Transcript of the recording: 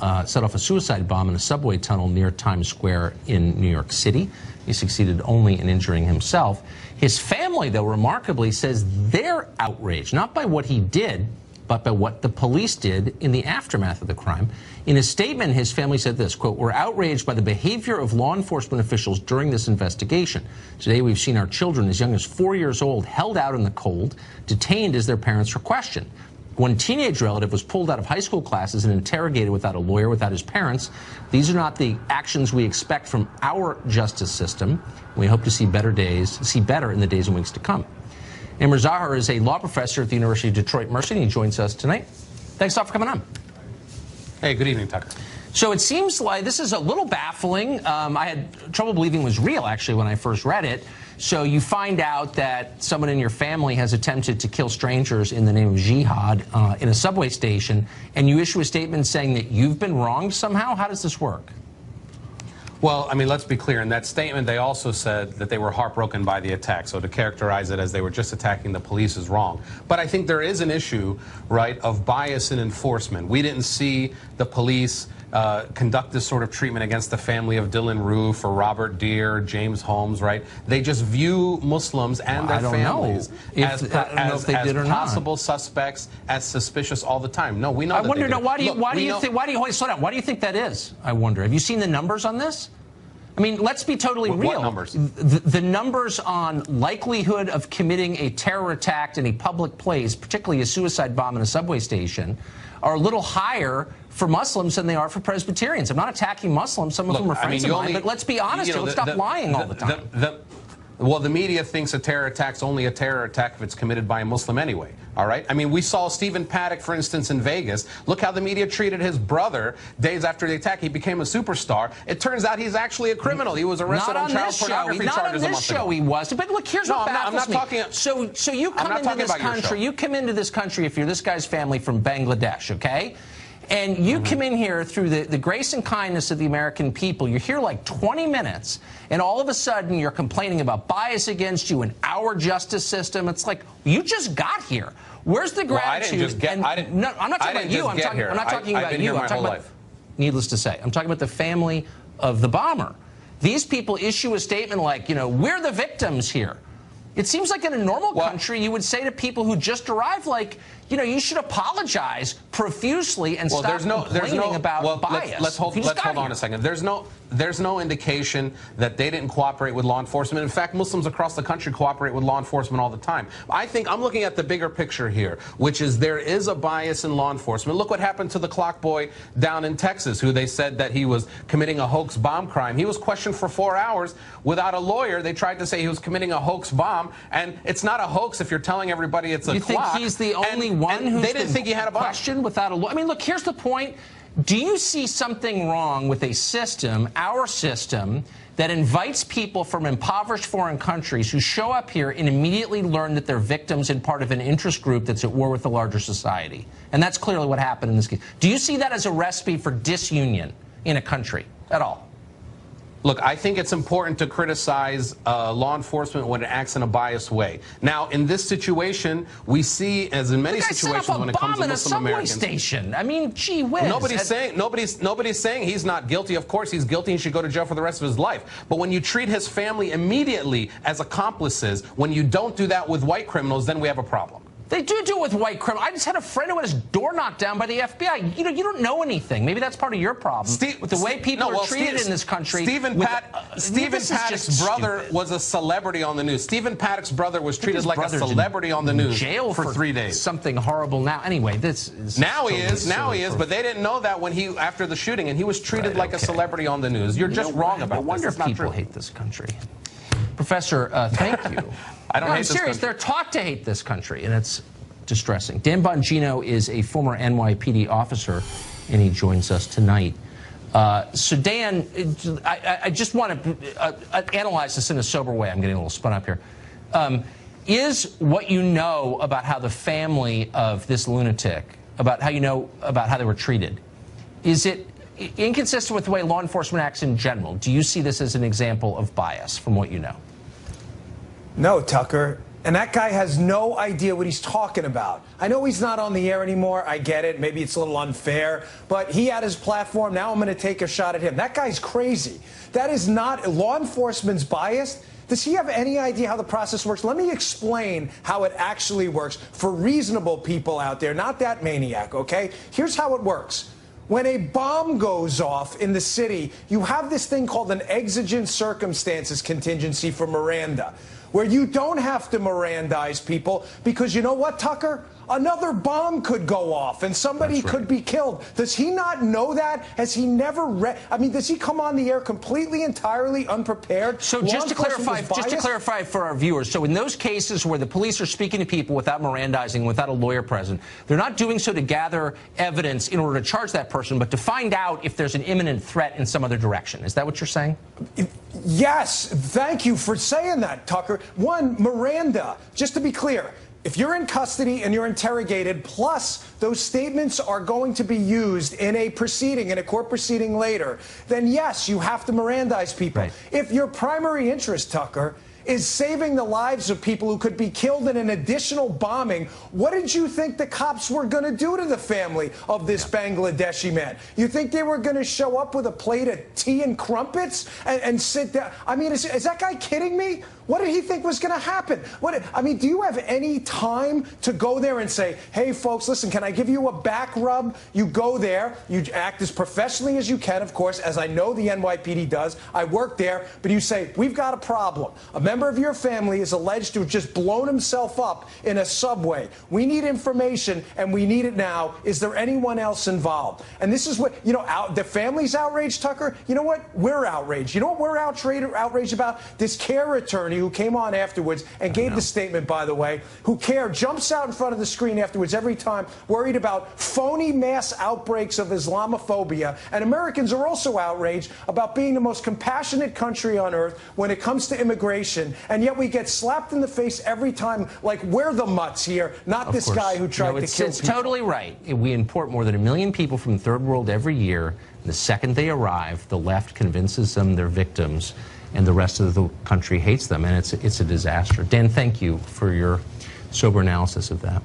uh, set off a suicide bomb in a subway tunnel near Times Square in New York City. He succeeded only in injuring himself. His family, though, remarkably says they're outraged, not by what he did, but by what the police did in the aftermath of the crime. In a statement, his family said this, quote, we're outraged by the behavior of law enforcement officials during this investigation. Today we've seen our children as young as four years old held out in the cold, detained as their parents were questioned. One teenage relative was pulled out of high school classes and interrogated without a lawyer, without his parents. These are not the actions we expect from our justice system. We hope to see better days, see better in the days and weeks to come. Amr Zahar is a law professor at the University of Detroit Mercy, and he joins us tonight. Thanks a lot for coming on. Hey, good evening, Tucker. So it seems like this is a little baffling. Um, I had trouble believing it was real, actually, when I first read it. So you find out that someone in your family has attempted to kill strangers in the name of jihad uh, in a subway station, and you issue a statement saying that you've been wronged somehow? How does this work? Well, I mean, let's be clear. In that statement, they also said that they were heartbroken by the attack. So to characterize it as they were just attacking the police is wrong. But I think there is an issue, right, of bias in enforcement. We didn't see the police uh, conduct this sort of treatment against the family of Dylann Roof or Robert Dear, James Holmes, right? They just view Muslims and well, their families if, as, as, as possible not. suspects, as suspicious all the time. No, we know. I wonder. No, why do you? Look, why do you know, think? Why do you? Wait, slow down. Why do you think that is? I wonder. Have you seen the numbers on this? I mean, let's be totally what, real. What numbers? The, the, numbers on likelihood of committing a terror attack in a public place, particularly a suicide bomb in a subway station, are a little higher for Muslims than they are for Presbyterians. I'm not attacking Muslims. Some of Look, them are friends I mean, of mine. but let's be honest you know, here. Let's the, stop the, lying the, all the time. Well, the media thinks a terror attack's only a terror attack if it's committed by a Muslim anyway. All right? I mean, we saw Stephen Paddock, for instance, in Vegas. Look how the media treated his brother days after the attack. He became a superstar. It turns out he's actually a criminal. He was arrested not on, on child pornography not charges on this show ago. he was. But look, here's no, what I'm baffles not, I'm not me. Talking, so, so you come into this country. You come into this country if you're this guy's family from Bangladesh, okay? And you -hmm. come in here through the, the grace and kindness of the American people. You're here like 20 minutes, and all of a sudden you're complaining about bias against you and our justice system. It's like, you just got here. Where's the gratitude? Well, I didn't just get, and, I didn't, no, I'm not talking about you. I'm talking, I'm not talking I, about you. I'm talking about, life. needless to say, I'm talking about the family of the bomber. These people issue a statement like, you know, we're the victims here. It seems like in a normal well, country, you would say to people who just arrived, like, you know, you should apologize profusely and well, stop there's no, complaining there's no, about well, bias. Let's, let's hold, let's hold on a second. There's no, there's no indication that they didn't cooperate with law enforcement. In fact, Muslims across the country cooperate with law enforcement all the time. I think I'm looking at the bigger picture here, which is there is a bias in law enforcement. Look what happened to the clock boy down in Texas, who they said that he was committing a hoax bomb crime. He was questioned for four hours without a lawyer. They tried to say he was committing a hoax bomb, and it's not a hoax if you're telling everybody it's a you clock. You think he's the only one they didn't think he had a bomb. question without a lawyer? I mean, look, here's the point. Do you see something wrong with a system, our system, that invites people from impoverished foreign countries who show up here and immediately learn that they're victims and part of an interest group that's at war with the larger society? And that's clearly what happened in this case. Do you see that as a recipe for disunion in a country at all? Look, I think it's important to criticize uh, law enforcement when it acts in a biased way. Now, in this situation, we see, as in many situations when it comes to Muslim Americans, station. I mean, gee whiz. Nobody's saying nobody's nobody's saying he's not guilty. Of course, he's guilty and should go to jail for the rest of his life. But when you treat his family immediately as accomplices, when you don't do that with white criminals, then we have a problem. They do do it with white criminals. I just had a friend who had his door knocked down by the FBI. You know, you don't know anything. Maybe that's part of your problem Steve, with the way people no, well, are treated Steve, in this country. Stephen, Pat, uh, Stephen Paddock's brother stupid. was a celebrity on the news. Stephen Paddock's brother was treated like a celebrity on the news jail for, for, three days. Something horrible. Now, anyway, this is now he is. Now he is. But they didn't know that when he after the shooting, and he was treated right, like okay. a celebrity on the news. You're you just know, wrong about I wonder this. if people hate this country. Professor, uh, thank you. I don't no, hate I'm serious. They're taught to hate this country, and it's distressing. Dan Bongino is a former NYPD officer, and he joins us tonight. Uh, so, Dan, I, I just want to uh, uh, analyze this in a sober way. I'm getting a little spun up here. Um, is what you know about how the family of this lunatic, about how you know about how they were treated, is it inconsistent with the way law enforcement acts in general? Do you see this as an example of bias from what you know? No, Tucker And that guy has no idea what he's talking about. I know he's not on the air anymore. I get it. Maybe it's a little unfair. But he had his platform. Now I'm going to take a shot at him. That guy's crazy. That is not law enforcement's biased. Does he have any idea how the process works? Let me explain how it actually works for reasonable people out there, not that maniac, okay? Here's how it works. When a bomb goes off in the city, you have this thing called an exigent circumstances contingency for Miranda, where you don't have to Mirandize people because you know what, Tucker? Another bomb could go off and somebody right. could be killed. Does he not know that? Has he never read? I mean, does he come on the air completely, entirely unprepared? So Law just to clarify, just to clarify for our viewers, so in those cases where the police are speaking to people without Mirandizing, without a lawyer present, they're not doing so to gather evidence in order to charge that person, but to find out if there's an imminent threat in some other direction. Is that what you're saying? Yes, thank you for saying that, Tucker. One, Miranda, just to be clear, if you're in custody and you're interrogated, plus those statements are going to be used in a proceeding, in a court proceeding later, then yes, you have to Mirandize people. Right. If your primary interest, Tucker, is saving the lives of people who could be killed in an additional bombing. What did you think the cops were going to do to the family of this Bangladeshi man? You think they were going to show up with a plate of tea and crumpets and, and sit down? I mean, is, is that guy kidding me? What did he think was going to happen? What? I mean, do you have any time to go there and say, "Hey, folks, listen, can I give you a back rub?" You go there, you act as professionally as you can, of course, as I know the NYPD does. I work there, but you say, "We've got a problem. A member of your family is alleged to have just blown himself up in a subway. We need information, and we need it now. Is there anyone else involved?" And this is what you know. Out, the family's outraged, Tucker. You know what? We're outraged. You know what we're outraged, outraged about? This CAIR attorney who came on afterwards and gave the statement, by the way, who CAIR jumps out in front of the screen afterwards every time, worried about phony mass outbreaks of Islamophobia. And Americans are also outraged about being the most compassionate country on earth when it comes to immigration. And yet we get slapped in the face every time, like we're the mutts here, not Of this course. guy who tried No, to it's, kill it's people. totally right. We import more than a million people from the third world every year. The second they arrive, the left convinces them they're victims, and the rest of the country hates them, and it's it's a disaster. Dan, thank you for your sober analysis of that.